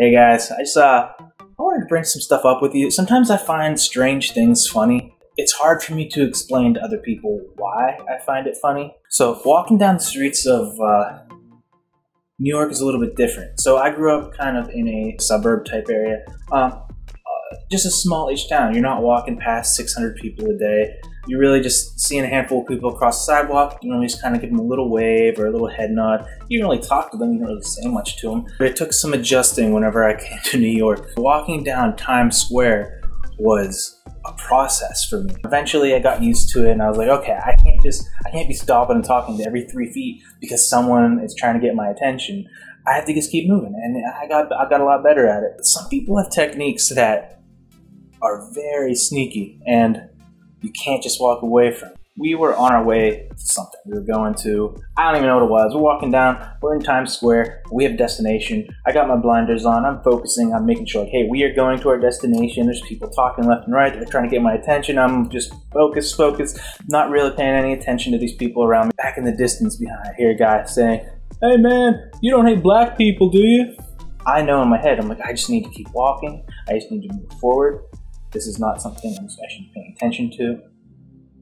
Hey guys, I just uh, I wanted to bring some stuff up with you. Sometimes I find strange things funny. It's hard for me to explain to other people why I find it funny. So walking down the streets of uh, New York is a little bit different. So I grew up kind of in a suburb type area. Um, uh, just a small-ish town. You're not walking past 600 people a day. You're really just seeing a handful of people across the sidewalk. You know, you just kind of give them a little wave or a little head nod. You don't really talk to them. You don't really say much to them. But it took some adjusting whenever I came to New York. Walking down Times Square was a process for me. Eventually, I got used to it, and I was like, okay, I can't just, I can't be stopping and talking to every three feet because someone is trying to get my attention. I have to just keep moving, and I got, I got a lot better at it. But Some people have techniques that are very sneaky, and you can't just walk away from. We were on our way to something. We were going to, I don't even know what it was. We're walking down, we're in Times Square, we have destination. I got my blinders on, I'm focusing, I'm making sure, like, hey, we are going to our destination. There's people talking left and right, they're trying to get my attention. I'm just focused, focused, not really paying any attention to these people around me. Back in the distance behind, I hear a guy saying, hey man, you don't hate black people, do you? I know in my head, I'm like, I just need to keep walking. I just need to move forward. This is not something I should attention to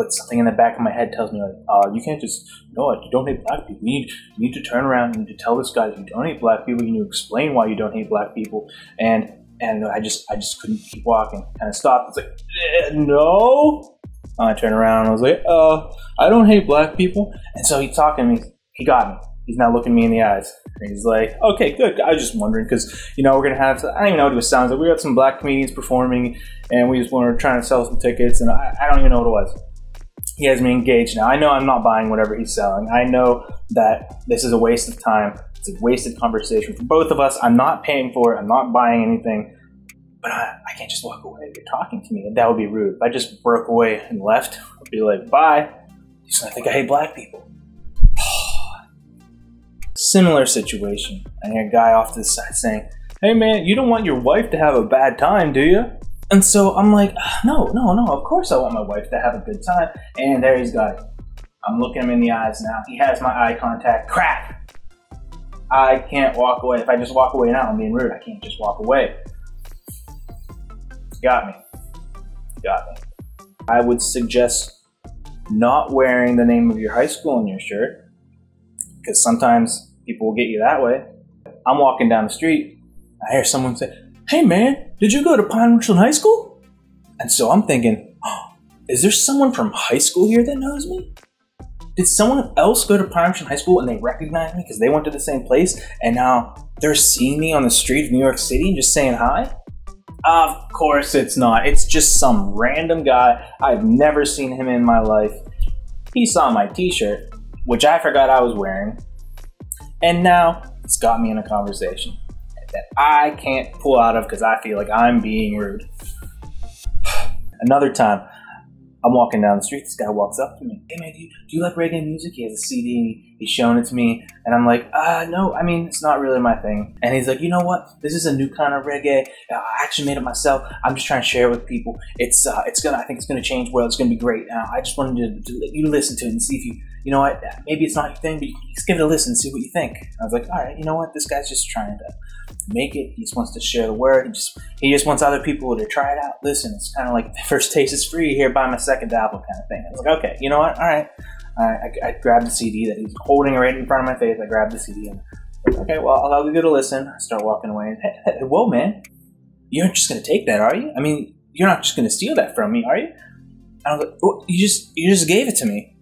but something in the back of my head tells me like, uh, you can't just no, you don't hate black people. You need you need to turn around and to tell this guy you don't hate black people. You need to explain why you don't hate black people. And and I just I just couldn't keep walking. Kind of stopped. It's like eh, no. And I turned around and I was like, uh, I don't hate black people. And so he's talking to me. He got me. He's now looking me in the eyes. And he's like, okay, good. I was just wondering because, you know, we're going to have, I don't even know what it sounds like. We got some black comedians performing and we just were trying to sell some tickets and I, I don't even know what it was he has me engaged now. I know I'm not buying whatever he's selling. I know that this is a waste of time. It's a wasted conversation for both of us. I'm not paying for it. I'm not buying anything. But I, I can't just walk away. You're talking to me. That would be rude. If I just broke away and left, I'd be like, bye. Gonna think I hate black people. Similar situation. I hear a guy off to the side saying, Hey man, you don't want your wife to have a bad time, do you? And so I'm like, ah, no, no, no, of course I want my wife to have a good time. And there he's got it. I'm looking him in the eyes now. He has my eye contact. Crap! I can't walk away. If I just walk away now, I'm being rude. I can't just walk away. Got me. Got me. I would suggest not wearing the name of your high school on your shirt because sometimes people will get you that way. I'm walking down the street. I hear someone say, Hey man, did you go to Pine Richland High School? And so I'm thinking, oh, is there someone from high school here that knows me? Did someone else go to Pine Richland High School and they recognize me because they went to the same place and now they're seeing me on the street of New York City and just saying hi? Of course it's not. It's just some random guy. I've never seen him in my life. He saw my t-shirt, which I forgot I was wearing, and now it's got me in a conversation that I can't pull out of because I feel like I'm being rude. Another time, I'm walking down the street. This guy walks up to me. Hey man, do you, do you like reggae music? He has a CD. He's showing it to me, and I'm like, uh, no. I mean, it's not really my thing. And he's like, you know what? This is a new kind of reggae. Uh, I actually made it myself. I'm just trying to share it with people. It's uh, it's gonna. I think it's gonna change the world. It's gonna be great. Uh, I just wanted to, to let you listen to it and see if you, you know what? Maybe it's not your thing, but just give it a listen see what you think. I was like, all right. You know what? This guy's just trying to make it. He just wants to share the word. He just he just wants other people to try it out. Listen, it's kind of like the first taste is free. Here, buy my second album, kind of thing. I was like, okay, you know what? All right. I, I, I grabbed the CD that he was holding right in front of my face. I grabbed the CD and okay, well, I'll, I'll give it a listen. I start walking away. Hey, whoa, man, you're just gonna take that, are you? I mean, you're not just gonna steal that from me, are you? I was like, oh, you just you just gave it to me.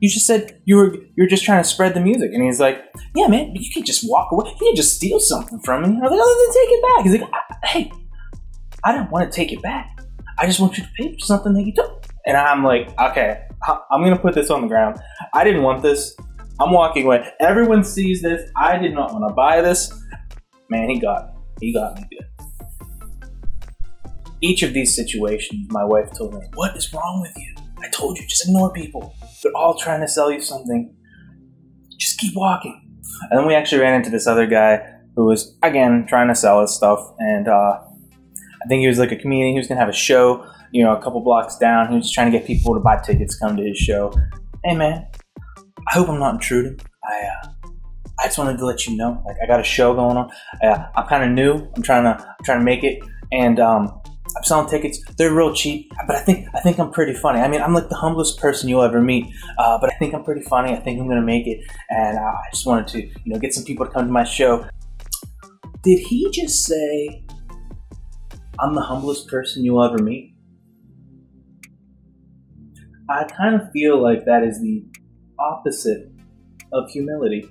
You just said you were you're just trying to spread the music, and he's like, "Yeah, man, you can't just walk away. You can't just steal something from me." I was like, "Oh, then take it back." He's like, "Hey, I don't want to take it back. I just want you to pay for something that you took." And I'm like, "Okay, I'm gonna put this on the ground. I didn't want this. I'm walking away. Everyone sees this. I did not want to buy this. Man, he got me. He got me good." Each of these situations, my wife told me, "What is wrong with you?" I told you, just ignore people. They're all trying to sell you something. Just keep walking. And then we actually ran into this other guy who was, again, trying to sell us stuff. And uh, I think he was like a comedian. He was going to have a show, you know, a couple blocks down. He was trying to get people to buy tickets, come to his show. Hey, man, I hope I'm not intruding. I, uh, I just wanted to let you know, like, I got a show going on. Uh, I'm kind of new. I'm trying to, I'm trying to make it, and um, I'm selling tickets. They're real cheap, but I think, I think I'm pretty funny. I mean, I'm like the humblest person you'll ever meet, uh, but I think I'm pretty funny. I think I'm gonna make it, and uh, I just wanted to, you know, get some people to come to my show. Did he just say I'm the humblest person you'll ever meet? I kind of feel like that is the opposite of humility.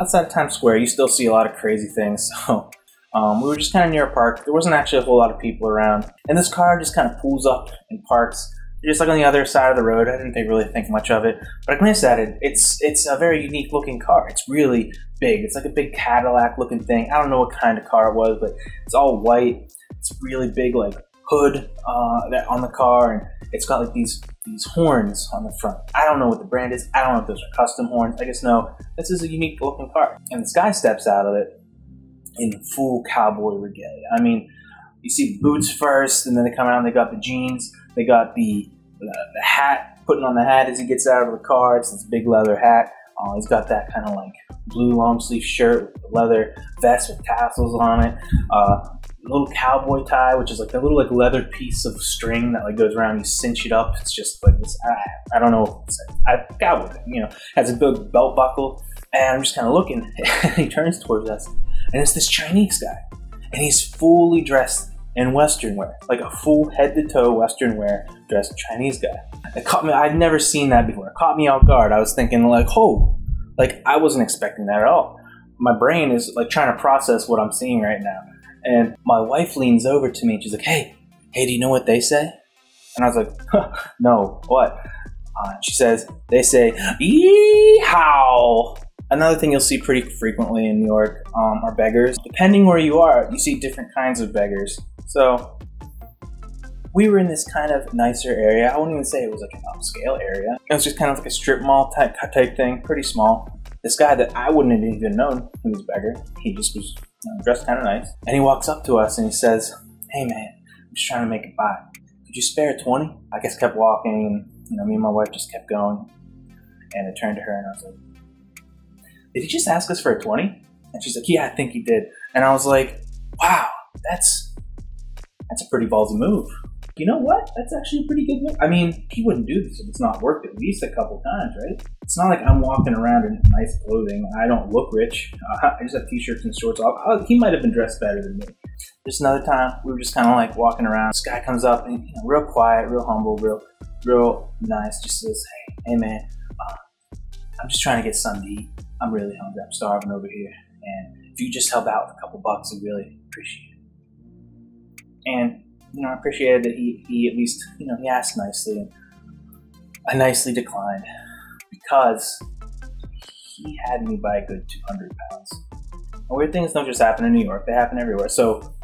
Outside of Times Square, you still see a lot of crazy things. So um, we were just kind of near a park. There wasn't actually a whole lot of people around, and this car just kind of pulls up and parks just like on the other side of the road. I didn't think, really think much of it, but I glanced at it. It's it's a very unique looking car. It's really big. It's like a big Cadillac looking thing. I don't know what kind of car it was, but it's all white. It's really big, like hood uh, on the car, and it's got like these these horns on the front. I don't know what the brand is. I don't know if those are custom horns. I just know this is a unique looking car. And this guy steps out of it in full cowboy regalia. I mean, you see boots first, and then they come out and they got the jeans. They got the the, the hat, putting on the hat as he gets out of the car. It's this big leather hat. Uh, he's got that kind of like blue long sleeve shirt with leather vest with tassels on it. Uh, little cowboy tie, which is like a little like leather piece of string that like goes around. You cinch it up. It's just like this. I, I don't know. It's a, a cowboy, you know, has a big belt buckle. And I'm just kind of looking. he turns towards us, and it's this Chinese guy, and he's fully dressed in Western wear, like a full head to toe Western wear dressed Chinese guy. It caught me. I'd never seen that before. It caught me off guard. I was thinking like, oh, like I wasn't expecting that at all. My brain is like trying to process what I'm seeing right now. And my wife leans over to me and she's like, hey, hey, do you know what they say? And I was like, huh, no, what? Uh, she says, they say, yeehaw. Another thing you'll see pretty frequently in New York um, are beggars. Depending where you are, you see different kinds of beggars. So we were in this kind of nicer area. I wouldn't even say it was like an upscale area. It was just kind of like a strip mall type type thing, pretty small. This guy that I wouldn't have even known he was a beggar. He just was dressed kind of nice. And he walks up to us and he says, "Hey man, I'm just trying to make a buy. Could you spare 20?" I guess kept walking, and you know, me and my wife just kept going. And I turned to her and I was like, "Did he just ask us for a 20?" And she's like, "Yeah, I think he did." And I was like, "Wow, that's that's a pretty ballsy move." you know what? That's actually a pretty good move. I mean, he wouldn't do this if it's not worked at least a couple times, right? It's not like I'm walking around in nice clothing. I don't look rich. Uh, I just have t-shirts and shorts. I'll, he might have been dressed better than me. Just another time, we were just kind of like walking around. This guy comes up and you know, real quiet, real humble, real, real nice. Just says, "Hey, hey man, uh, I'm just trying to get something to eat. I'm really hungry. I'm starving over here, and if you just help out with a couple bucks, I'd really appreciate it." And you know, I appreciated that he, he at least, you know, he asked nicely and I nicely declined because he had me by a good 200 pounds. And weird things don't just happen in New York, they happen everywhere. So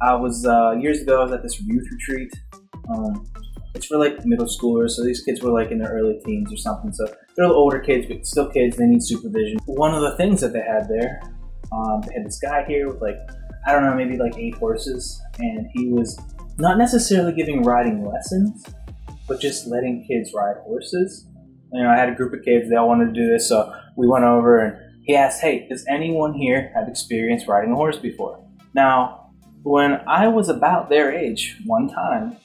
I was, uh, years ago, I was at this youth retreat. Um, it's for like middle schoolers, so these kids were like in their early teens or something. So they're older kids, but still kids, they need supervision. One of the things that they had there, um, they had this guy here with like, I don't know, maybe like eight horses, and he was not necessarily giving riding lessons, but just letting kids ride horses. You know, I had a group of kids, they all wanted to do this, so we went over and he asked, Hey, does anyone here have experience riding a horse before? Now, when I was about their age, one time,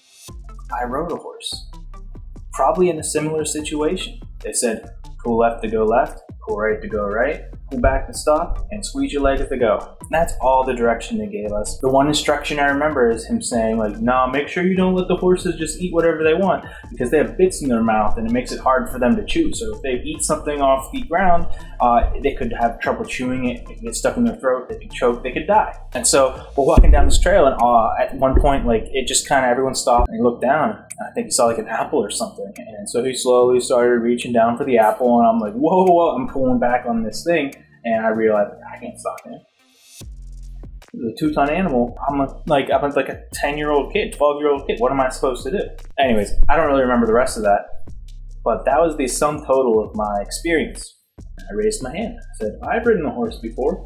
I rode a horse. Probably in a similar situation. They said, pull left to go left, pull right to go right, pull back to stop, and squeeze your leg to go. That's all the direction they gave us. The one instruction I remember is him saying like, nah, make sure you don't let the horses just eat whatever they want because they have bits in their mouth and it makes it hard for them to chew. So if they eat something off the ground, uh, they could have trouble chewing it, it get stuck in their throat, they could choke, they could die. And so we're walking down this trail and uh, at one point, like it just kind of, everyone stopped and looked down. I think he saw like an apple or something. And so he slowly started reaching down for the apple and I'm like, whoa, whoa. I'm pulling back on this thing and I realized I can't stop him. The two ton animal. I'm a, like I'm like a ten year old kid, twelve year old kid. What am I supposed to do? Anyways, I don't really remember the rest of that, but that was the sum total of my experience. I raised my hand. I said, "I've ridden a horse before,"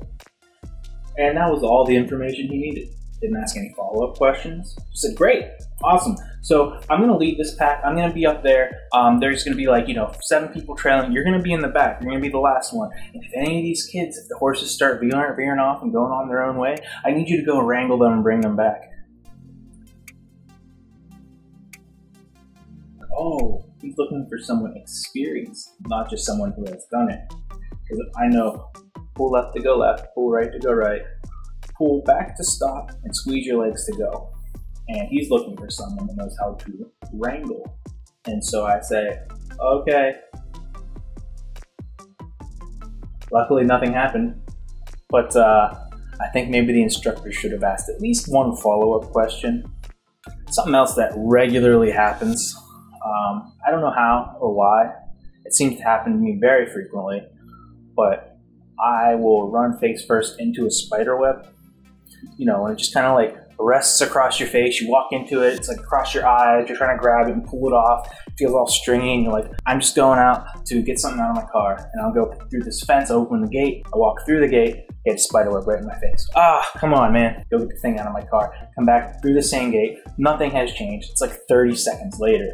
and that was all the information he needed. Didn't ask any follow up questions. Said, great, awesome. So I'm to lead this pack. I'm to be up there. Um, there's to be like, you know, seven people trailing. You're to be in the back. You're to be the last one. And if any of these kids, if the horses start veering, veering off and going on their own way, I need you to go wrangle them and bring them back. Oh, he's looking for someone experienced, not just someone who has done it. Because I know pull left to go left, pull right to go right, pull back to stop, and squeeze your legs to go. And he's looking for someone that knows how to wrangle. And so I say, okay. Luckily, nothing happened. But uh, I think maybe the instructor should have asked at least one follow up question. Something else that regularly happens. Um, I don't know how or why. It seems to happen to me very frequently, but I will run face first into a spider web. You know, and it just kind of like rests across your face. You walk into it, it's like across your eyes. You're trying to grab it and pull it off. It feels all stringy, and you're like, I'm just going out to get something out of my car. And I'll go through this fence, open the gate, I walk through the gate, hit a spider web right in my face. Ah, come on, man. Go get the thing out of my car. Come back through the same gate. Nothing has changed. It's like 30 seconds later.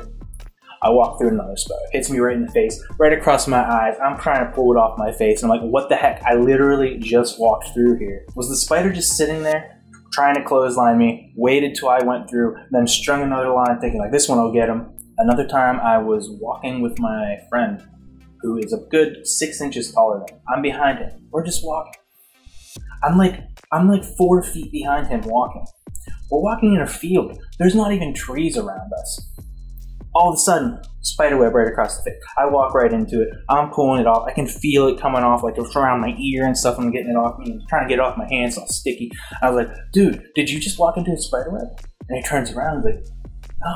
I walk through another spider. Hits me right in the face, right across my eyes. I'm trying to pull it off my face. And I'm like, what the heck? I literally just walked through here. Was the spider just sitting there trying to clothesline me, waited till I went through, then strung another line thinking like this one will get him. Another time I was walking with my friend who is a good six inches taller than me. I'm behind him. We're just walking. I'm like I'm like four feet behind him walking. We're walking in a field. There's not even trees around us all of a sudden, spiderweb right across the face. I walk right into it. I'm pulling it off. I can feel it coming off, like it's around my ear and stuff. I'm getting it off me. I'm trying to get it off my hands, all sticky. I was like, dude, did you just walk into a spiderweb? And he turns around and like, no.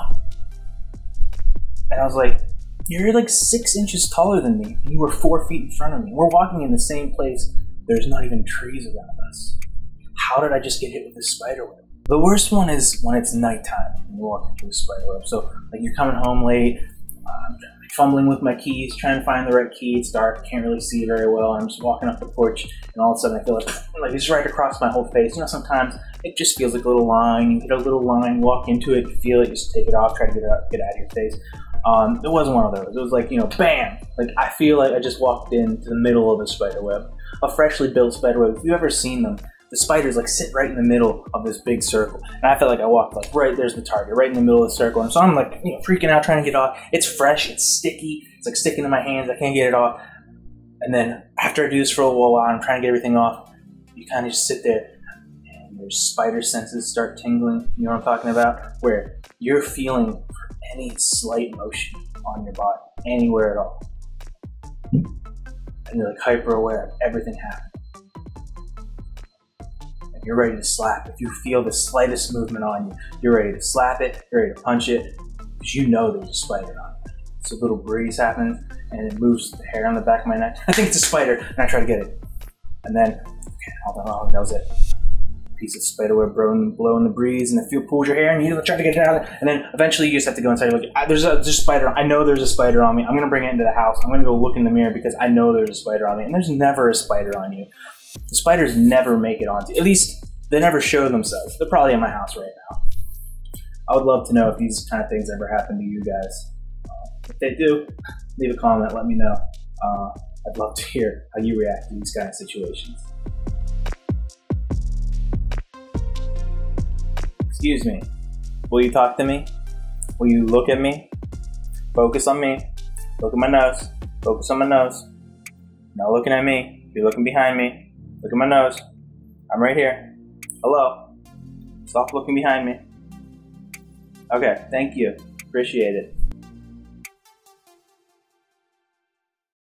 And I was like, you're like six inches taller than me. You were four feet in front of me. We're walking in the same place. There's not even trees around us. How did I just get hit with this spider web? The worst one is when it's nighttime and you're walking through a spider web. So like you're coming home late, I'm fumbling with my keys, trying to find the right key. It's dark, can't really see very well. I'm just walking up the porch, and all of a sudden I feel like like it's right across my whole face. You know, sometimes it just feels like a little line. You hit a little line, walk into it, feel it, just take it off, try to get it out, get out of your face. Um, it wasn't one of those. It was like you know, bam! Like I feel like I just walked into the middle of a spider web, a freshly built spider web. If you've ever seen them, the spiders like sit right in the middle of this big circle. And I felt like I walked like right there's the target, right in the middle of the circle. And so I'm like you know, freaking out trying to get off. It's fresh, it's sticky, it's like sticking to my hands, I can't get it off. And then after I do this for a little while, I'm trying to get everything off, you kind of just sit there and your spider senses start tingling. You know what I'm talking about? Where you're feeling any slight motion on your body, anywhere at all. And you're like hyper aware of everything happening you're ready to slap. If you feel the slightest movement on you, you're ready to slap it, you're ready to punch it, because you know there's a spider on it. So a little breeze happens, and it moves the hair on the back of my neck. I think it's a spider, and I try to get it. And then, okay, hold on, that was it. Piece of spider web blowing, blowing the breeze, and it feel pulls your hair, and you try to get it out. And then eventually, you just have to go inside. You're like, there's a, there's a spider. I know there's a spider on me. I'm gonna bring it into the house. I'm gonna go look in the mirror because I know there's a spider on me, and there's never a spider on you. The spiders never make it onto. At least they never show themselves. They're probably in my house right now. I would love to know if these kind of things ever happen to you guys. Uh, if they do, leave a comment. Let me know. Uh, I'd love to hear how you react to these kind of situations. Excuse me. Will you talk to me? Will you look at me? Focus on me. Look at my nose. Focus on my nose. Not looking at me. You're looking behind me. Look at my nose. I'm right here. Hello. Stop looking behind me. Okay, thank you. Appreciate it.